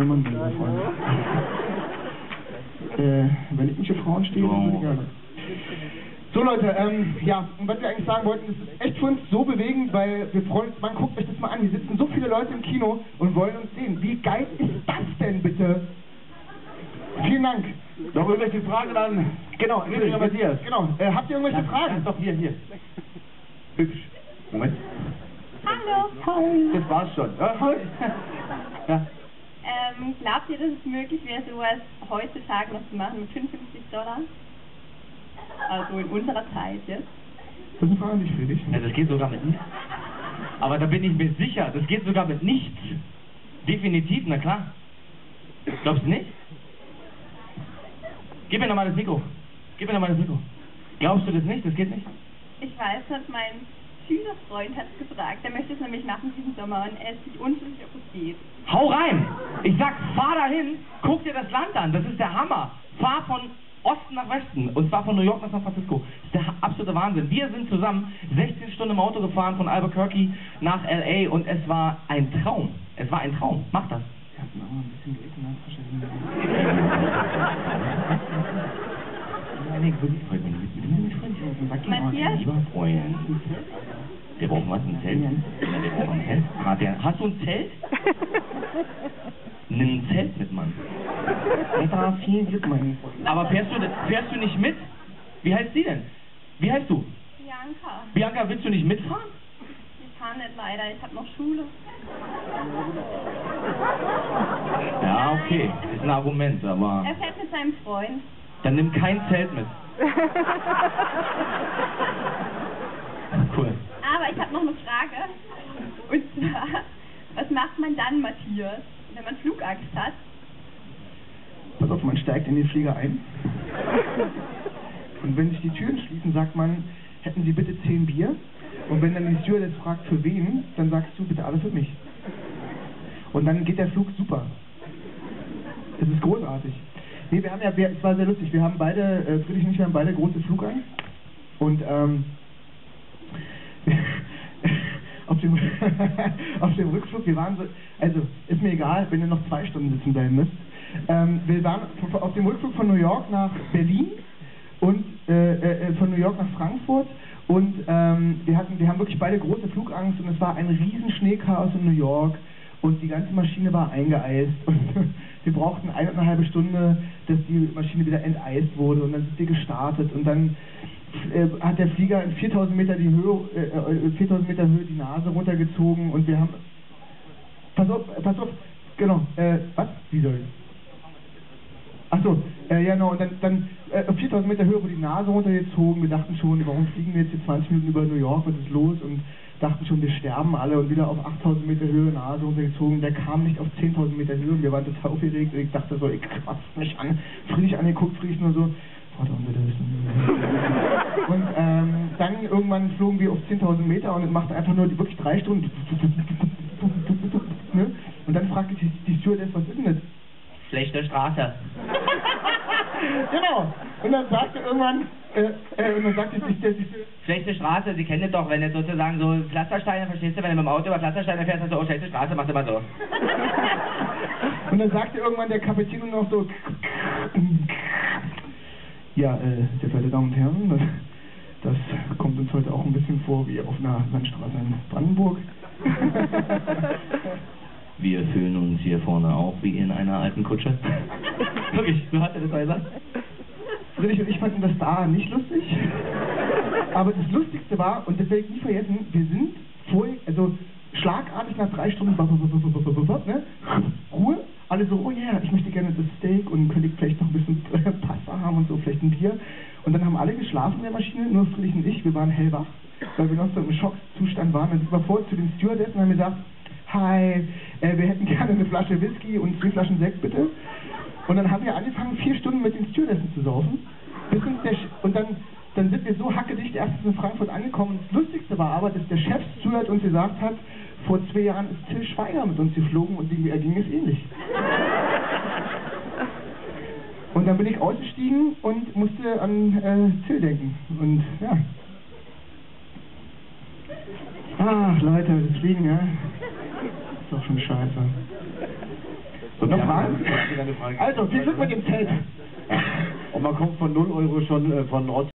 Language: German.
wenn man Freunde. äh, wenn ich nicht auf Frauen stehe, dann würde ich gerne. So Leute, ähm, ja, und was wir eigentlich sagen wollten, das ist echt für uns so bewegend, weil wir freuen uns, man guckt euch das mal an, hier sitzen so viele Leute im Kino und wollen uns sehen. Wie geil ist das denn bitte? Vielen Dank. Noch irgendwelche Fragen an? Genau, Friedrich Matthias. Genau, äh, habt ihr irgendwelche Ja, Fragen? Doch, hier, hier. Hübsch. Moment. Hallo. Hi. Das war's schon. Ja, ja. Glaubt ihr, dass es möglich wäre, sowas heutzutage noch zu machen mit 55 Dollar? Also in unserer Zeit jetzt. Das ist eine Frage an dich, Friedrich. Ja, das geht sogar mit nichts. Aber da bin ich mir sicher, das geht sogar mit nichts. Definitiv, na klar. Glaubst du nicht? Gib mir nochmal das Mikro. Gib mir nochmal das Mikro. Glaubst du das nicht? Das geht nicht? Ich weiß, dass mein Schülerfreund hat gefragt, der möchte es nämlich machen diesen Sommer und er ist sich unschlüssig, ob es geht. Hau rein! Ich sag, fahr dahin, guck dir das Land an, das ist der Hammer. Fahr von Osten nach Westen, und zwar von New York nach San Francisco. Das ist der absolute Wahnsinn. Wir sind zusammen 16 Stunden im Auto gefahren von Albuquerque nach L.A. und es war ein Traum. Es war ein Traum. Mach das. Ja, machen wir ein bisschen Geld in der Tasche. Nein, wirklich, freut mich Matthias? Lieber Freund. Was, ein Zelt? Ja, wir brauchen ein Zelt. Hat der, hast du ein Zelt? Nimm ein Zelt mit, Mann. Ja, viel Glück, Freund. Aber fährst du, fährst du nicht mit? Wie heißt sie denn? Wie heißt du? Bianca, Bianca, willst du nicht mitfahren? ich kann nicht leider, ich habe noch Schule. Ja, okay. Ist ein Argument, aber Er fährt mit seinem Freund. dann nimm kein Zelt mit. Cool. Aber ich habe noch. Was macht man dann, Matthias, wenn man Flugangst hat? Pass auf, man steigt in den Flieger ein. Und wenn sich die Türen schließen, sagt man, hätten Sie bitte zehn Bier? Und wenn dann die Stewardess fragt, für wen, dann sagst du, bitte alle für mich. Und dann geht der Flug super. Es ist großartig. Nee, wir haben ja, wir, es war sehr lustig, wir haben beide, äh, Friedrich und ich, haben beide große Flugangst. Und, ähm, auf dem, Rückflug, wir waren so, also ist mir egal, wenn ihr noch zwei Stunden sitzen bleiben müsst. Ähm, wir waren auf dem Rückflug von New York nach Berlin und äh, äh, von New York nach Frankfurt und ähm, wir hatten, wir haben wirklich beide große Flugangst und es war ein riesen Schneechaos in New York und die ganze Maschine war eingeeist und wir brauchten eine halbe Stunde, dass die Maschine wieder enteist wurde und dann sind wir gestartet und dann äh, hat der Flieger in 4000 Meter die Höhe, äh, äh, 4000 Meter Höhe die Nase runtergezogen und wir haben, pass auf, pass auf, genau, äh, was? Wie soll? Achso, äh, ja genau, und dann, dann äh, auf 4000 Meter Höhe wurde die Nase runtergezogen. Wir dachten schon, warum fliegen wir jetzt hier 20 Minuten über New York, was ist los? Und dachten schon, wir sterben alle und wieder auf 8000 Meter Höhe Nase runtergezogen. Der kam nicht auf 10.000 Meter Höhe und wir waren total aufgeregt und ich dachte so, ich quatsch mich an. Friedrich angeguckt, Friedrich nur so, Vater und bitte wissen. Und ähm, dann irgendwann flogen wir auf 10.000 Meter und es machte einfach nur die, wirklich drei Stunden. Ne? Und dann fragte die, die Stewardess, was ist denn das? Schlechte Straße. Genau. Und dann sagte irgendwann, äh, äh, und dann sagte sich der, sich, Schlechte Straße, Sie kennen das doch, wenn jetzt sozusagen so Pflastersteine, verstehst du, wenn du mit dem Auto über Pflastersteine fährst, hast du, oh, schlechte Straße, machst du mal so. und dann sagte irgendwann der Kapitän noch so, ja, äh, sehr verehrte Damen und Herren, das, das kommt uns heute auch ein bisschen vor wie auf einer Landstraße in Brandenburg. Wir fühlen uns hier vorne auch wie in einer alten Kutsche. Wirklich, so hat er das mal gesagt. Friedrich und ich fanden das da nicht lustig. Aber das Lustigste war, und das werde ich nie vergessen, wir sind vor, also schlagartig nach drei Stunden, ne? Ruhe, alle so, oh yeah, ich möchte gerne das Steak und könnte ich vielleicht noch ein bisschen Pasta haben und so, vielleicht ein Bier. Und dann haben alle geschlafen in der Maschine, nur Friedrich und ich, wir waren hellwach, weil wir noch so im Schockzustand waren. Dann sind wir vor zu den Stewardessen und haben gesagt, hi, äh, wir hätten gerne eine Flasche Whisky und zwei Flaschen Sekt bitte. Und dann haben wir angefangen, vier Stunden mit den Stewardessen zu saufen. Und dann, dann sind wir so hackedicht erstens in Frankfurt angekommen. Und das Lustigste war aber, dass der Chef Steward uns gesagt hat, vor zwei Jahren ist Till Schweiger mit uns geflogen und ihm ging es ähnlich. Und dann bin ich ausgestiegen und musste an äh, Till denken. Und ja. Ach, Leute, deswegen, ja. Ist doch schon scheiße. So, Noch Fragen? das. Also, viel Glück mit dem Zelt. Und man kommt von 0 Euro schon äh, von Ort